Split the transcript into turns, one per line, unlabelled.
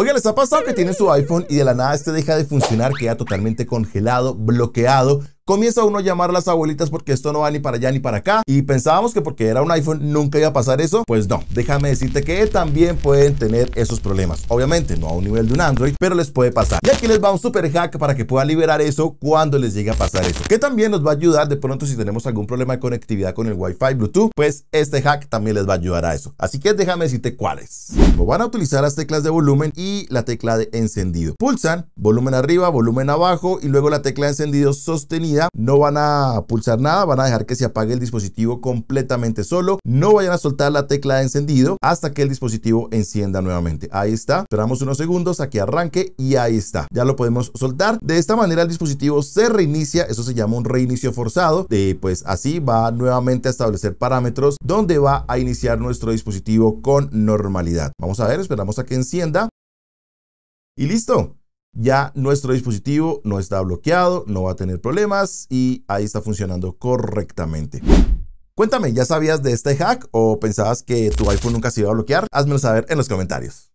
Oiga, ¿les ha pasado que tiene su iPhone y de la nada este deja de funcionar, queda totalmente congelado, bloqueado? Comienza uno a llamar a las abuelitas porque esto no va ni para allá ni para acá y pensábamos que porque era un iPhone nunca iba a pasar eso. Pues no, déjame decirte que también pueden tener esos problemas. Obviamente no a un nivel de un Android, pero les puede pasar. Y aquí les va un super hack para que pueda liberar eso cuando les llegue a pasar eso. Que también nos va a ayudar de pronto si tenemos algún problema de conectividad con el Wi-Fi, Bluetooth, pues este hack también les va a ayudar a eso. Así que déjame decirte cuáles. Van a utilizar las teclas de volumen y la tecla de encendido. Pulsan volumen arriba, volumen abajo y luego la tecla de encendido sostenida no van a pulsar nada, van a dejar que se apague el dispositivo completamente solo. No vayan a soltar la tecla de encendido hasta que el dispositivo encienda nuevamente. Ahí está. Esperamos unos segundos a que arranque y ahí está. Ya lo podemos soltar. De esta manera el dispositivo se reinicia. Eso se llama un reinicio forzado. De, pues así va nuevamente a establecer parámetros donde va a iniciar nuestro dispositivo con normalidad. Vamos a ver, esperamos a que encienda. Y listo ya nuestro dispositivo no está bloqueado, no va a tener problemas y ahí está funcionando correctamente. Cuéntame, ¿ya sabías de este hack o pensabas que tu iPhone nunca se iba a bloquear? Házmelo saber en los comentarios.